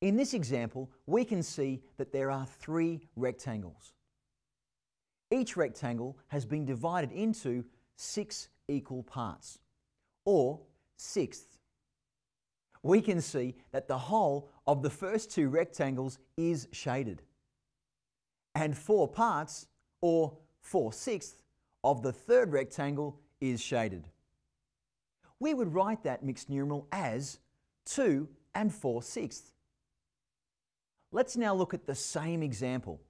In this example, we can see that there are three rectangles. Each rectangle has been divided into six equal parts, or sixths. We can see that the whole of the first two rectangles is shaded, and four parts, or four sixths, of the third rectangle is shaded. We would write that mixed numeral as 2 and 4 sixths. Let's now look at the same example,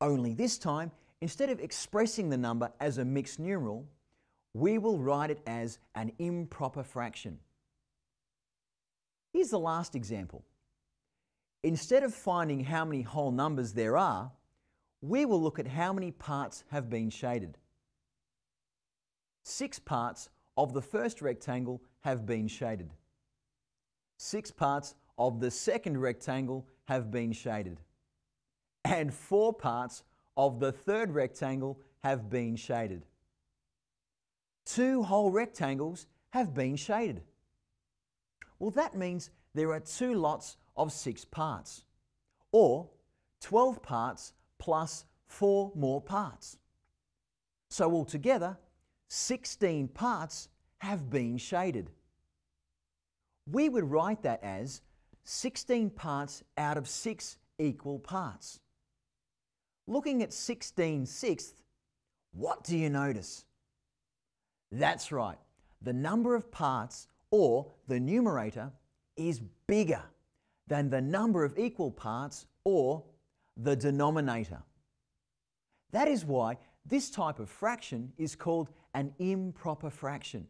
only this time, instead of expressing the number as a mixed numeral, we will write it as an improper fraction. Here's the last example. Instead of finding how many whole numbers there are, we will look at how many parts have been shaded. Six parts of the first rectangle have been shaded. Six parts of the second rectangle have been shaded. And four parts of the third rectangle have been shaded. Two whole rectangles have been shaded. Well, that means there are two lots of six parts, or 12 parts plus four more parts. So altogether, 16 parts have been shaded. We would write that as 16 parts out of 6 equal parts. Looking at 16 sixths, what do you notice? That's right, the number of parts, or the numerator, is bigger than the number of equal parts, or the denominator. That is why this type of fraction is called an improper fraction.